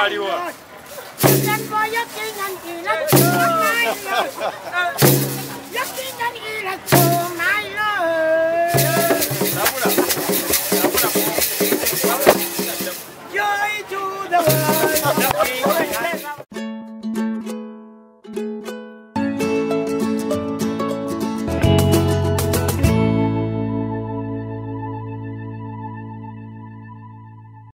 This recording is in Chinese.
三八要给我三八